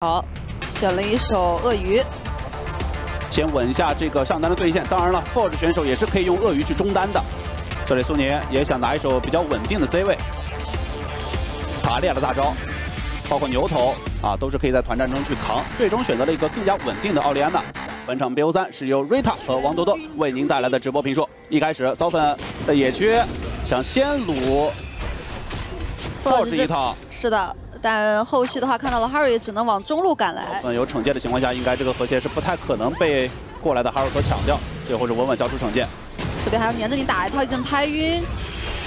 好，选了一手鳄鱼，先稳一下这个上单的对线。当然了，Forge 选手也是可以用鳄鱼去中单的。这里苏宁也想拿一手比较稳定的 C 位。塔利亚的大招，包括牛头啊，都是可以在团战中去扛。最终选择了一个更加稳定的奥利安娜。本场 BO 三是由 Rita 和王多多为您带来的直播评述。一开始骚粉在野区想先撸 Forge 一套，是的。但后续的话看到了 Harry 只能往中路赶来。嗯，有惩戒的情况下，应该这个河蟹是不太可能被过来的 Harry 所抢掉，最后是稳稳交出惩戒。这边还要黏着你打一套，已经拍晕，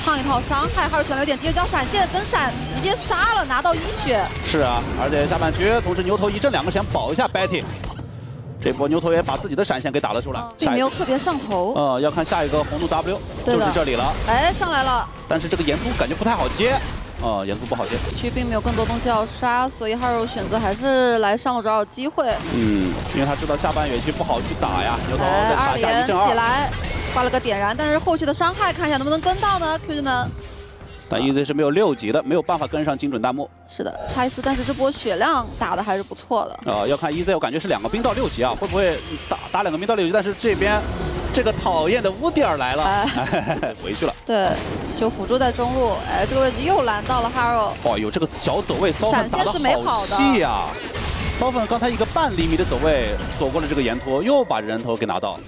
烫一套伤害。Harry 选了有点低，交闪现跟闪直接杀了，拿到一血。是啊，而且下半局同时牛头一阵两个想保一下 Betty，这波牛头也把自己的闪现给打了出来，并没有特别上头。呃，要看下一个红怒 W，就是这里了。哎，上来了。但是这个岩珠感觉不太好接。哦，严肃不好接。区并没有更多东西要刷，所以 Haro 选择还是来上路找找机会。嗯，因为他知道下半野区不好去打呀。牛头二连起来，挂了个点燃，但是后续的伤害看一下能不能跟到呢？Q 技能。但 EZ 是没有六级的，没有办法跟上精准弹幕。是的，差一丝，但是这波血量打的还是不错的。呃，要看 EZ，我感觉是两个兵到六级啊，会不会打打两个兵到六级？但是这边。这个讨厌的乌迪尔来了，回去了。对，就辅助在中路，哎，这个位置又拦到了 Haro。哦，有这个小走位，骚粉打的好细呀！骚粉刚才一个半厘米的走位，躲过了这个岩托，又把人头给拿到。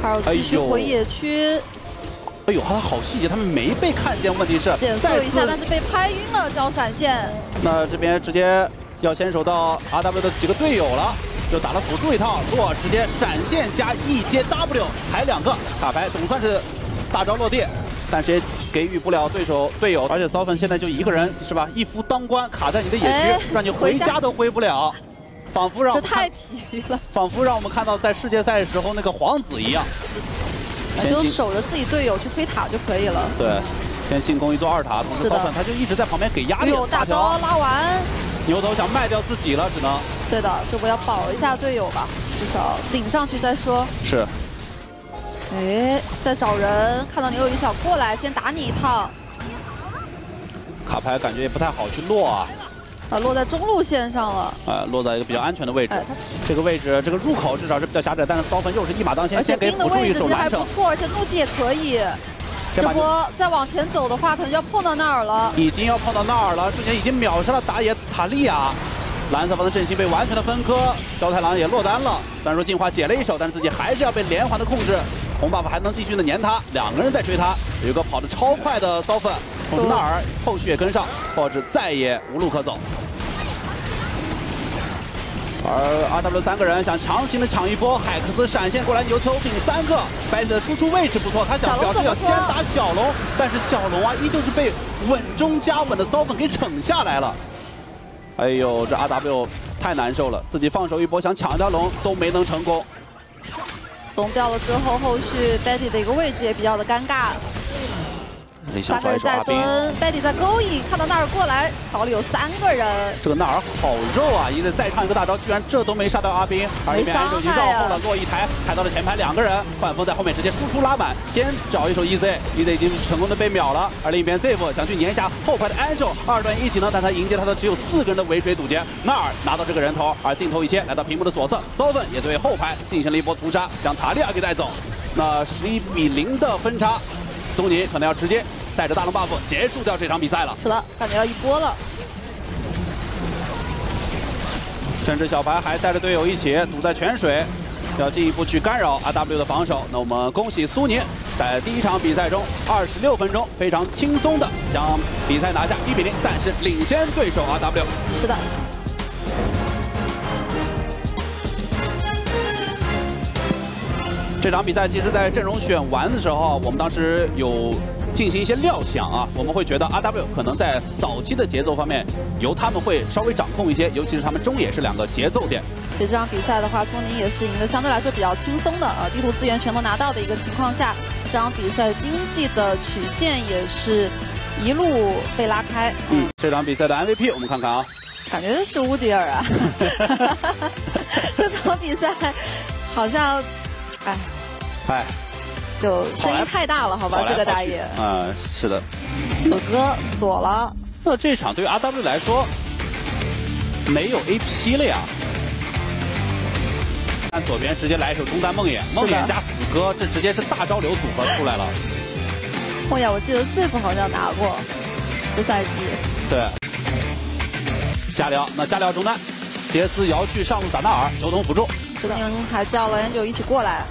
Haro 继续回野区。哎呦，他好细节，他们没被看见。问题是减速一下，但是被拍晕了，交闪现。那这边直接要先手到 RW 的几个队友了。就打了辅助一套，哇直接闪现加 E 接 W，还两个卡牌，总算是大招落地，但是也给予不了对手队友，而且骚粉现在就一个人是吧？一夫当关卡在你的野区，让你回家都回不了，仿佛让这太疲了，仿佛让我们看到在世界赛时候那个皇子一样，就守着自己队友去推塔就可以了。对，先进攻一座二塔，同时骚粉他就一直在旁边给压力。有大招拉完，牛头想卖掉自己了，只能。对的，这波要保一下队友吧，至少顶上去再说。是。哎，在找人，看到你有一小过来，先打你一套。卡牌感觉也不太好去落啊。啊，落在中路线上了。呃，落在一个比较安全的位置。这个位置，这个入口至少是比较狭窄，但是骚粉又是一马当先，先给辅助一手完成。还不错，而且怒气也可以。这波再往前走的话，可能就要碰到那儿了。已经要碰到那儿了，之前已经秒杀了打野塔利亚。蓝色方的阵型被完全的分割，招太郎也落单了。虽然说进化解了一手，但是自己还是要被连环的控制。红 buff 还能继续的粘他，两个人在追他。有一个跑得超快的骚粉，同时纳尔后续也跟上，或者再也无路可走。而 RW 三个人想强行的抢一波，海克斯闪现过来，牛头顶三个，白里的输出位置不错，他想表示要先打小龙，但是小龙啊依旧是被稳中加稳的骚粉给惩下来了。哎呦，这 RW 太难受了，自己放手一波想抢一条龙都没能成功。龙掉了之后，后续 Betty 的一个位置也比较的尴尬。三个人在蹲，Betty 在勾引，看到纳尔过来，草里有三个人。这个纳尔好肉啊！一个再唱一个大招，居然这都没杀到阿斌，而一边安手已经绕后了，落一台，抬到了前排，两个人，幻风在后面直接输出拉满，先找一手 EZ，EZ 已经成功的被秒了，而另一边 Ziv 想去粘下后排的 Angel，，二段一技能，但他迎接他的只有四个人的围追堵截，纳尔拿到这个人头，而镜头一切来到屏幕的左侧 s o v e n 也对后排进行了一波屠杀，将塔利亚给带走，那十一比零的分差，苏宁可能要直接。带着大龙 buff 结束掉这场比赛了。是的，感觉要一波了。甚至小白还带着队友一起堵在泉水，要进一步去干扰 RW 的防守。那我们恭喜苏宁，在第一场比赛中二十六分钟非常轻松的将比赛拿下，一比零暂时领先对手 RW。是的。这场比赛其实，在阵容选完的时候，我们当时有。进行一些料想啊，我们会觉得 RW 可能在早期的节奏方面由他们会稍微掌控一些，尤其是他们中野是两个节奏点。其实这场比赛的话，苏宁也是赢得相对来说比较轻松的，呃，地图资源全都拿到的一个情况下，这场比赛经济的曲线也是一路被拉开。嗯，这场比赛的 MVP 我们看看啊，感觉是乌迪尔啊，这场比赛好像，哎，哎。就声音太大了，好吧，这个打野。啊，是的。死哥锁了。那这场对于 RW 来说，没有 AP 了呀。看左边直接来一首中单梦魇，梦魇加死哥，这直接是大招流组合出来了。梦魇我记得 ZIP 好像拿过，这赛季。对。加辽，那加辽中单，杰斯摇去上路打纳尔，球童辅助。这边还叫了 Angel 一起过来。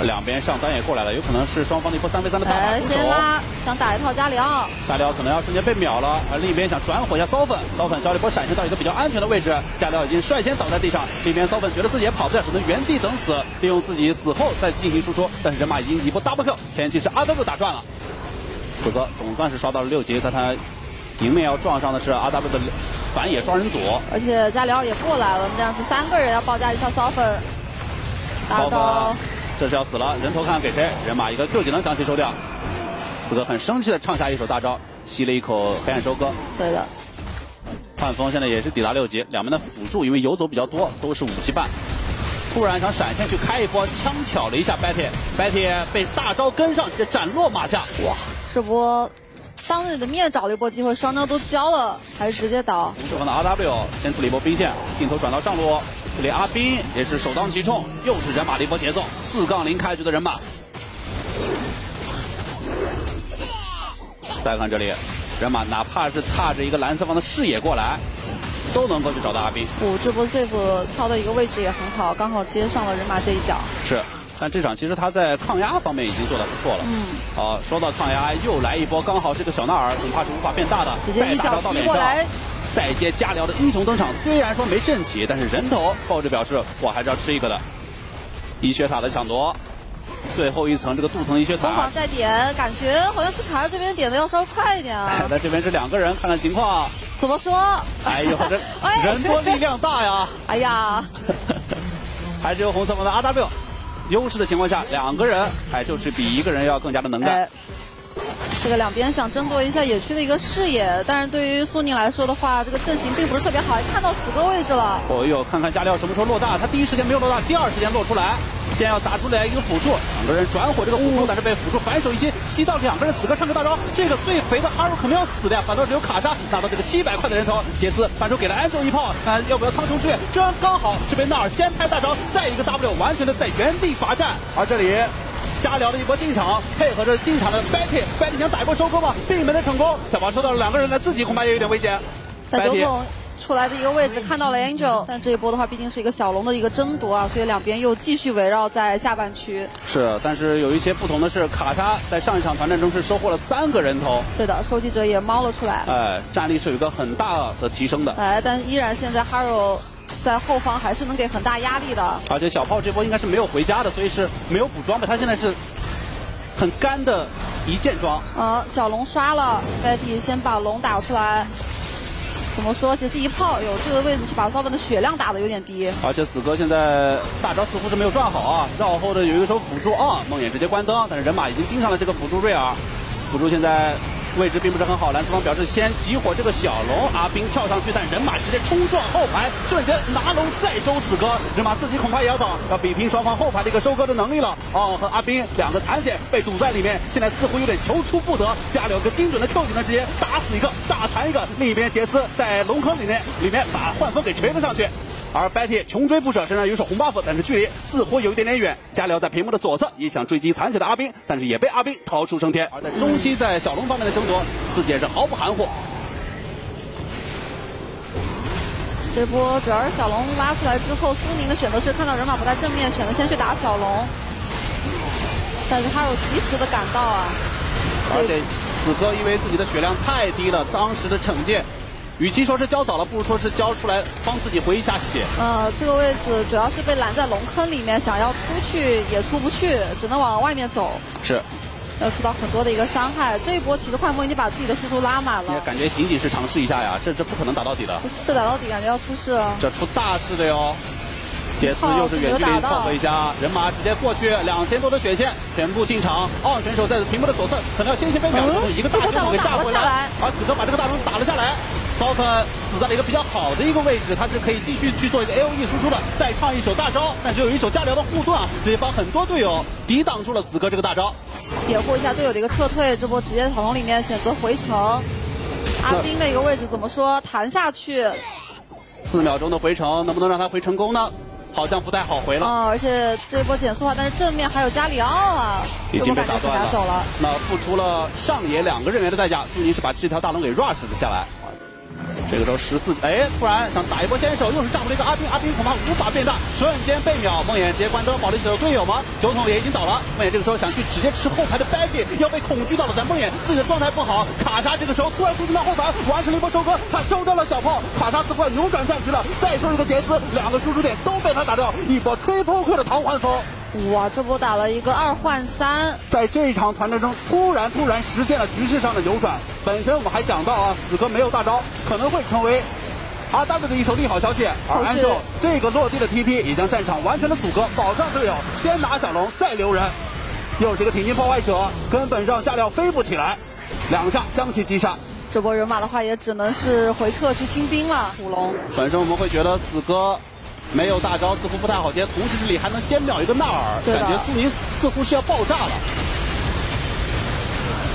两边上单也过来了，有可能是双方的一波三 v 三的大打出手。先拉，想打一套加里奥。加里奥可能要瞬间被秒了，而另一边想转火一下骚粉，骚粉交了一波闪现到一个比较安全的位置，加里奥已经率先倒在地上。另一边骚粉觉得自己也跑不了，只能原地等死，利用自己死后再进行输出。但是人马已经一波 double kill，前期是阿 W 打转了。此刻总算是刷到了六级，但他迎面要撞上的是阿 W 的反野双人组，而且加里奥也过来了，这样是三个人要包夹一下骚粉，大刀。这是要死了，人头看看给谁？人马一个 Q 技能将其收掉。此刻很生气的唱下一首大招，吸了一口黑暗收割。对的。幻风现在也是抵达六级，两边的辅助因为游走比较多，都是五级半。突然想闪现去开一波，枪挑了一下 Betty，Betty 被大招跟上，直接斩落马下。哇，这波当着你的面找了一波机会，双招都交了，还是直接倒。对方的 RW 先出了一波兵线，镜头转到上路。这里阿斌也是首当其冲，又是人马的一波节奏，四杠零开局的人马。再看这里，人马哪怕是踏着一个蓝色方的视野过来，都能够去找到阿斌。哦，这波 Z 夫敲的一个位置也很好，刚好接上了人马这一脚。是，但这场其实他在抗压方面已经做的不错了。嗯。好，说到抗压，又来一波，刚好这个小纳尔恐怕是无法变大的，直接一脚踢过来。再接加辽的英雄登场，虽然说没阵起，但是人头抱着表示我还是要吃一个的。一血塔的抢夺，最后一层这个镀层一血塔。疯狂在点，感觉好像是卡尔这边点的要稍微快一点啊。那这边是两个人，看看情况。怎么说？哎呦，这 人多力量大呀！哎呀，还是由红色方的 RW 优势的情况下，两个人还就是比一个人要更加的能干。这个两边想争夺一下野区的一个视野，但是对于苏宁来说的话，这个阵型并不是特别好，看到死哥位置了。哦呦，看看加料什么时候落大，他第一时间没有落大，第二时间落出来。先要打出来一个辅助，两个人转火这个辅助，但是被辅助反手一吸，吸到两个人死哥上个大招，这个最肥的哈鲁肯定要死的呀，反倒只有卡莎拿到这个七百块的人头，杰斯反手给了安卓一炮，看要不要苍穹之月，这刚好是被纳尔先开大招，再一个 W 完全的在原地罚站，而这里。加辽的一波进场，配合着进场的 Betty，Betty 想打一波收割吗？并没能成功。小王收到了两个人，的自己恐怕也有点危险。在九筒出来的一个位置看到了 Angel，但这一波的话毕竟是一个小龙的一个争夺啊，所以两边又继续围绕在下半区。是，但是有一些不同的是，卡莎在上一场团战中是收获了三个人头。对的，收集者也猫了出来。哎，战力是有一个很大的提升的。哎，但依然现在 Haro。在后方还是能给很大压力的，而且小炮这波应该是没有回家的，所以是没有补装备，他现在是很干的一件装。呃，小龙刷了，Betty 先把龙打出来。怎么说？杰斯一炮，有这个位置是把骚本的血量打的有点低。而且死哥现在大招似乎是没有转好啊，绕后的有一手辅助啊，梦魇直接关灯，但是人马已经盯上了这个辅助瑞尔，辅助现在。位置并不是很好，蓝四方表示先集火这个小龙，阿兵跳上去，但人马直接冲撞后排，瞬间拿龙再收死哥，人马自己恐怕也要倒，要比拼双方后排的一个收割的能力了。哦，和阿兵两个残血被堵在里面，现在似乎有点求出不得，加了个精准的 Q 技能，直接打死一个，大残一个。另一边杰斯在龙坑里面，里面把幻风给锤了上去。而 Betty 穷追不舍，身上有一手红 buff，但是距离似乎有一点点远。加里奥在屏幕的左侧也想追击残血的阿斌，但是也被阿斌逃出升天。而在中期在小龙方面的争夺，自己也是毫不含糊。这波主要是小龙拉出来之后，苏宁的选择是看到人马不在正面，选择先去打小龙。但是他有及时的赶到啊！而且此刻因为自己的血量太低了，当时的惩戒。与其说是交早了，不如说是交出来帮自己回一下血。呃，这个位置主要是被拦在龙坑里面，想要出去也出不去，只能往外面走。是，要受到很多的一个伤害。这一波其实幻风已经把自己的输出拉满了。感觉仅仅是尝试一下呀，这这不可能打到底的。这打到底感觉要出事了。这出大事的哟！杰斯又是远距离配合一下，人马直接过去，两千多的血线全部进场。奥选手在屏幕的左侧，可能要先行被秒，一个大龙给炸回来，而此刻把这个大龙打了下来。包括死在了一个比较好的一个位置，他是可以继续去做一个 A O E 输出的，再唱一首大招，但是有一手加辽的护盾啊，直接帮很多队友抵挡住了死哥这个大招，掩护一下队友的一个撤退，这波直接草丛里面选择回城。阿斌的一个位置怎么说？弹下去，四秒钟的回城，能不能让他回成功呢？好像不太好回了。啊，而且这一波减速话，但是正面还有加里奥啊，已经被打断了。那付出了上野两个人员的代价，苏宁是把这条大龙给 rush 了下来。这个时候十四，哎，突然想打一波先手，又是炸出了一个阿斌，阿斌恐怕无法变大，瞬间被秒。梦魇直接关灯，保了自己的队友吗？酒桶也已经倒了。梦魇这个时候想去直接吃后排的 baggy，要被恐惧到了。但梦魇自己的状态不好，卡莎这个时候突然出现到后排，完成了一波收割，他收掉了小炮。卡莎似乎要扭转战局了，再收一个杰斯，两个输出点都被他打掉，一波吹破克的逃环风。哇，这波打了一个二换三，在这一场团战中，突然突然实现了局势上的扭转。本身我们还讲到啊，死哥没有大招，可能会成为 R W 的一手利好消息。而按照这个落地的 T P，已将战场完全的阻隔，保障队友先拿小龙再留人。又是一个挺进破坏者，根本让加料飞不起来，两下将其击杀。这波人马的话，也只能是回撤去清兵了。古龙，本身我们会觉得死哥。没有大招似乎不太好接，同时这里还能先秒一个纳尔，感觉苏宁似乎是要爆炸了。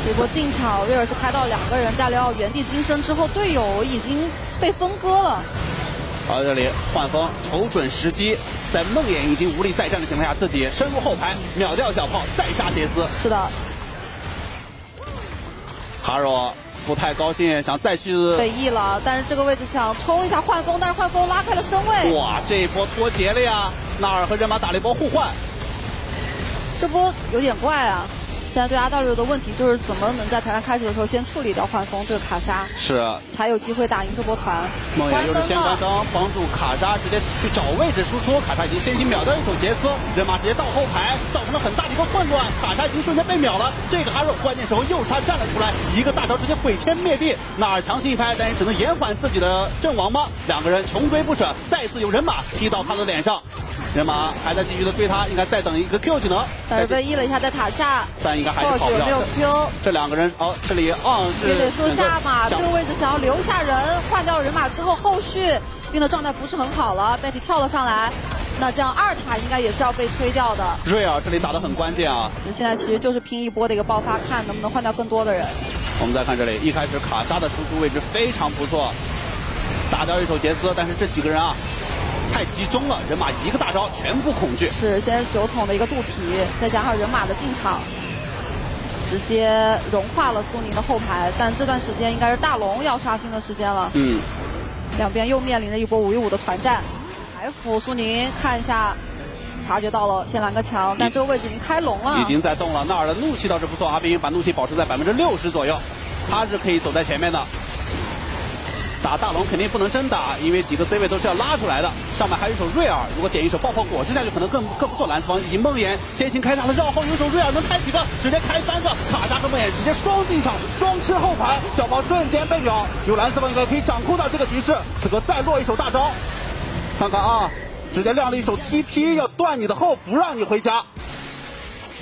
这波进场，瑞尔是开到两个人，加里奥原地金身之后，队友已经被分割了。好，这里换风，瞅准时机，在梦魇已经无力再战的情况下，自己深入后排秒掉小炮，再杀杰斯。是的。哈若。不太高兴，想再去被 E 了，但是这个位置想冲一下换风，但是换风拉开了身位。哇，这一波脱节了呀！纳尔和人马打了一波互换，这波有点怪啊。现在对 R W 的问题就是怎么能在团战开始的时候先处理掉幻风这个卡莎，是才有机会打赢这波团。梦魇又是先关灯，帮助卡莎直接去找位置输出。卡莎已经先行秒掉一手杰斯，人马直接到后排，造成了很大的一个混乱。卡莎已经瞬间被秒了，这个哈肉关键时候又是他站了出来，一个大招直接毁天灭地。纳尔强行一拍，但是只能延缓自己的阵亡吗？两个人穷追不舍，再次有人马踢到他的脸上。人马还在继续的追他，应该再等一个 Q 技能。但是被 E 了一下在塔下，但应该还是跑不了。没有 Q。这两个人哦，这里啊是。也得说下嘛这个位置想要留下人，换掉人马之后，后续兵的状态不是很好了。Betty 跳了上来，那这样二塔应该也是要被推掉的。瑞尔这里打的很关键啊。现在其实就是拼一波的一个爆发，看能不能换掉更多的人。我们再看这里，一开始卡莎的输出位置非常不错，打掉一手杰斯，但是这几个人啊。太集中了，人马一个大招全部恐惧。是，先是酒桶的一个肚皮，再加上人马的进场，直接融化了苏宁的后排。但这段时间应该是大龙要刷新的时间了。嗯。两边又面临着一波五 v 五的团战。F 苏宁看一下，察觉到了，先拦个墙，但这个位置已经开龙了。已经在动了，纳尔的怒气倒是不错，阿斌把怒气保持在百分之六十左右，他是可以走在前面的。打大龙肯定不能真打，因为几个 C 位都是要拉出来的。上面还有一手瑞尔，如果点一手爆破果实下去，可能更更不错。蓝方以梦魇先行开大了，绕后有手瑞尔能开几个？直接开三个。卡莎和梦魇直接双进场，双吃后排，小包瞬间被秒。有蓝色方应该可以掌控到这个局势。此刻再落一手大招，看看啊，直接亮了一手 TP，要断你的后，不让你回家。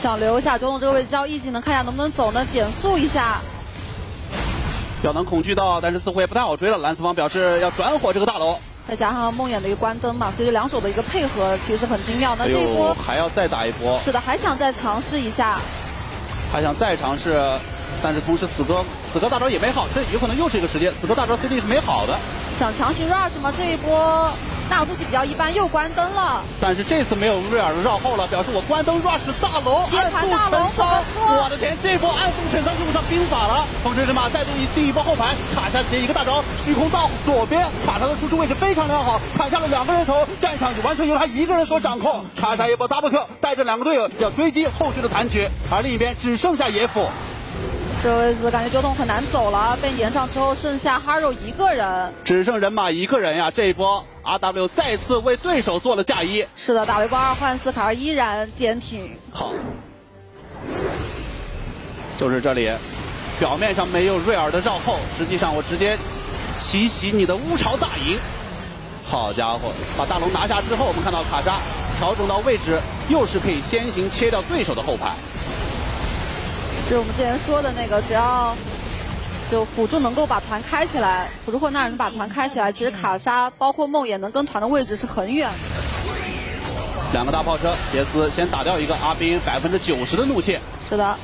想留下中路这个位置交 E 技能，看一下能不能走呢？减速一下。要能恐惧到，但是似乎也不太好追了。蓝四方表示要转火这个大楼，再加上梦魇的一个关灯嘛，所以这两手的一个配合其实是很精妙。那这一波还要再打一波，是的，还想再尝试一下，还想再尝试，但是同时死哥死哥大招也没好，这有可能又是一个时间，死哥大招 CD 是没好的，想强行 rush 吗？这一波。纳尔怒气比较一般，又关灯了。但是这次没有瑞尔的绕后了，表示我关灯 rush 大龙，接盘大龙，我的天，这波暗度陈仓用上兵法了。风吹人马再度以进一波后排，卡莎直接一个大招，虚空到左边，卡莎的输出位置非常良好，砍下了两个人头，战场就完全由他一个人所掌控。卡莎一波 double Q，带着两个队友要追击后续的残局，而另一边只剩下野辅。这位子感觉九筒很难走了，被粘上之后剩下哈肉一个人，只剩人马一个人呀！这一波 R W 再次为对手做了嫁衣。是的，打了一波二换四，卡尔依然坚挺。好，就是这里，表面上没有瑞尔的绕后，实际上我直接奇袭你的乌巢大营。好家伙，把大龙拿下之后，我们看到卡莎调整到位置，又是可以先行切掉对手的后排。就是我们之前说的那个，只要就辅助能够把团开起来，辅助或纳尔能把团开起来，其实卡莎包括梦也能跟团的位置是很远。两个大炮车，杰斯先打掉一个阿斌百分之九十的怒气。是的。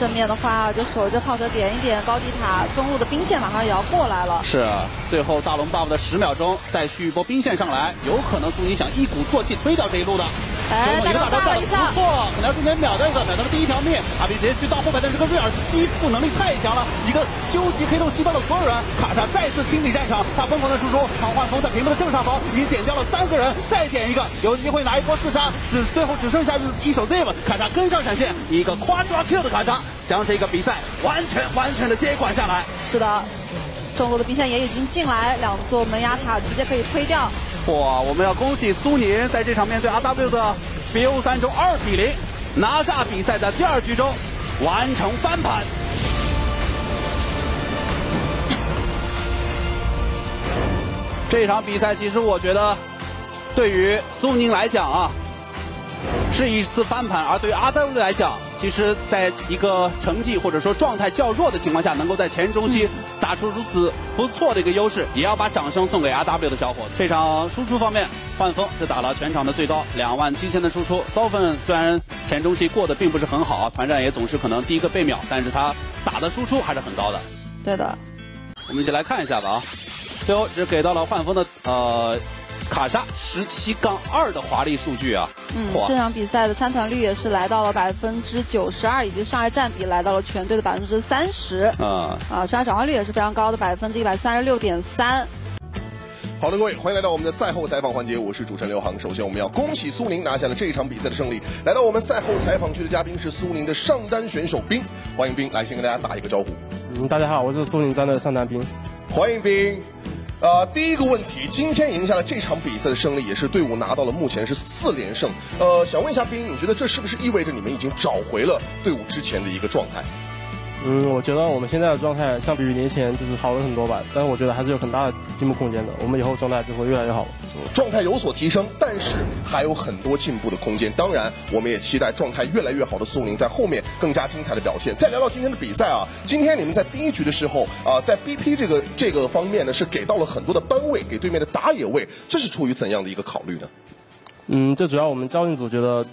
正面的话就守着炮车点一点高地塔，中路的兵线马上也要过来了。是，最后大龙 buff 的十秒钟再续一波兵线上来，有可能苏宁想一鼓作气推掉这一路的。哎，一个大招炸了一下，不错，可能要瞬间秒掉一个，秒掉了第一条命。阿斌直接去到后排，但是这个瑞尔吸附能力太强了，一个究极黑洞吸到了所有人。卡莎再次清理战场，他疯狂的输出，唐焕峰在屏幕的正上方已经点掉了三个人，再点一个，有机会拿一波四杀，只最后只剩下一手 Z 了。卡莎跟上闪现，一个夸抓 Q 的卡莎，将这个比赛完全完全的接管下来。是的，中路的兵线也已经进来，两座门牙塔直接可以推掉。哇，我们要恭喜苏宁在这场面对 RW 的。BO 三中二比零拿下比赛的第二局中完成翻盘。这场比赛其实我觉得对于苏宁来讲啊。是一次翻盘，而对于 RW 来讲，其实在一个成绩或者说状态较弱的情况下，能够在前中期打出如此不错的一个优势，也要把掌声送给 RW 的小伙子。这场输出方面，幻风是打了全场的最高两万七千的输出。Sofen 虽然前中期过得并不是很好啊，团战也总是可能第一个被秒，但是他打的输出还是很高的。对的，我们一起来看一下吧啊，最后只给到了幻风的呃。卡莎十七杠二的华丽数据啊！嗯，这场比赛的参团率也是来到了百分之九十二，以及伤害占比来到了全队的百分之三十。啊啊，伤害转化率也是非常高的，百分之一百三十六点三。好的，各位，欢迎来到我们的赛后采访环节，我是主持人刘航。首先，我们要恭喜苏宁拿下了这一场比赛的胜利。来到我们赛后采访区的嘉宾是苏宁的上单选手冰，欢迎冰来先跟大家打一个招呼。嗯，大家好，我是苏宁站的上单冰，欢迎冰。呃，第一个问题，今天赢下了这场比赛的胜利，也是队伍拿到了目前是四连胜。呃，想问一下冰，你觉得这是不是意味着你们已经找回了队伍之前的一个状态？嗯，我觉得我们现在的状态相比于年前就是好了很多吧，但是我觉得还是有很大的进步空间的。我们以后状态就会越来越好。状态有所提升，但是还有很多进步的空间。当然，我们也期待状态越来越好的苏宁在后面更加精彩的表现。再聊聊今天的比赛啊，今天你们在第一局的时候啊，在 BP 这个这个方面呢，是给到了很多的班位给对面的打野位，这是出于怎样的一个考虑呢？嗯，这主要我们教练组觉得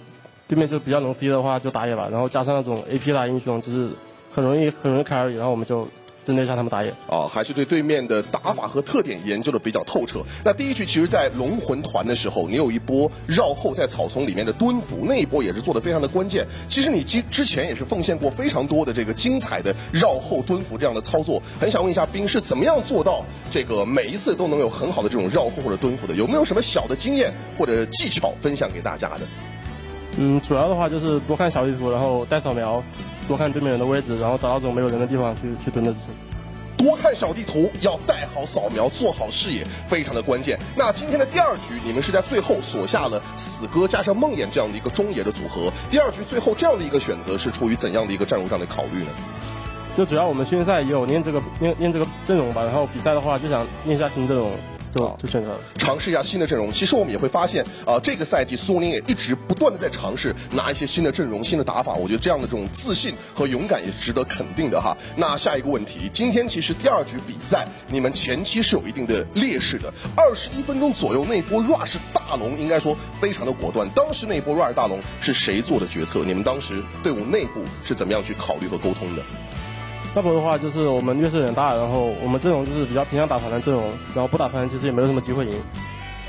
对面就比较能 C 的话就打野吧，然后加上那种 AP 打英雄就是。很容易很容易开而已，然后我们就针对一下他们打野。哦，还是对对面的打法和特点研究的比较透彻。那第一局其实，在龙魂团的时候，你有一波绕后在草丛里面的蹲伏，那一波也是做的非常的关键。其实你之之前也是奉献过非常多的这个精彩的绕后蹲伏这样的操作。很想问一下兵是怎么样做到这个每一次都能有很好的这种绕后或者蹲伏的？有没有什么小的经验或者技巧分享给大家的？嗯，主要的话就是多看小地图，然后带扫描。多看对面人的位置，然后找到这种没有人的地方去去蹲着。多看小地图，要带好扫描，做好视野，非常的关键。那今天的第二局，你们是在最后锁下了死哥加上梦魇这样的一个中野的组合。第二局最后这样的一个选择是出于怎样的一个战术上的考虑呢？就主要我们训练赛也有练这个练练这个阵容吧，然后比赛的话就想练一下新阵容。就就这个尝试一下新的阵容。其实我们也会发现，啊，这个赛季苏宁也一直不断的在尝试拿一些新的阵容、新的打法。我觉得这样的这种自信和勇敢也是值得肯定的哈。那下一个问题，今天其实第二局比赛你们前期是有一定的劣势的，二十一分钟左右那波 rush 大龙应该说非常的果断。当时那波 rush 大龙是谁做的决策？你们当时队伍内部是怎么样去考虑和沟通的？那波的话，就是我们劣势很大，然后我们阵容就是比较偏向打团的阵容，然后不打团其实也没有什么机会赢。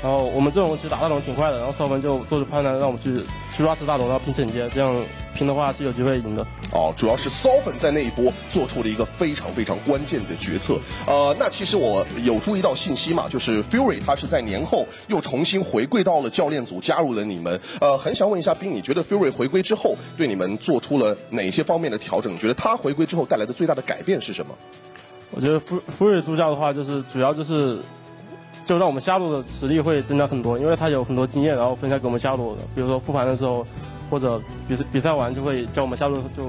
然后我们阵容其实打大龙挺快的，然后少文就做出判断让我们去去 rush 大龙，然后拼惩戒，这样。拼的话是有机会赢的哦，主要是骚粉在那一波做出了一个非常非常关键的决策。呃，那其实我有注意到信息嘛，就是 Fury 他是在年后又重新回归到了教练组，加入了你们。呃，很想问一下冰，你觉得 Fury 回归之后对你们做出了哪些方面的调整？你觉得他回归之后带来的最大的改变是什么？我觉得 Fury 助教的话，就是主要就是就让我们下路的实力会增加很多，因为他有很多经验，然后分享给我们下路的，比如说复盘的时候。或者比赛比赛完就会叫我们下路，就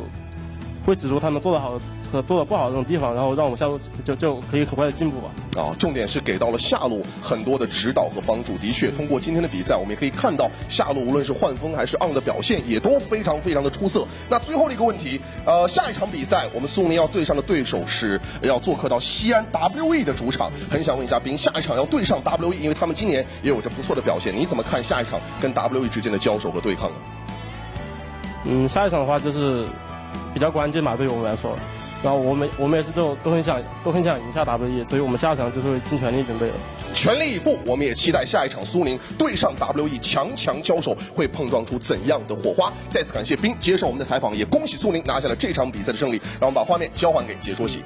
会指出他们做的好和做的不好的这种地方，然后让我们下路就就可以很快的进步吧。啊，重点是给到了下路很多的指导和帮助。的确，通过今天的比赛，我们也可以看到下路无论是换风还是 on 的表现也都非常非常的出色。那最后的一个问题，呃，下一场比赛我们苏宁要对上的对手是要做客到西安 WE 的主场，很想问一下兵，下一场要对上 WE，因为他们今年也有着不错的表现，你怎么看下一场跟 WE 之间的交手和对抗呢？嗯，下一场的话就是比较关键嘛，对于我们来说。然后我们我们也是都都很想都很想赢下 WE，所以我们下一场就是尽全力准备了。全力以赴，我们也期待下一场苏宁对上 WE 强强交手会碰撞出怎样的火花。再次感谢冰接受我们的采访，也恭喜苏宁拿下了这场比赛的胜利。让我们把画面交还给解说席。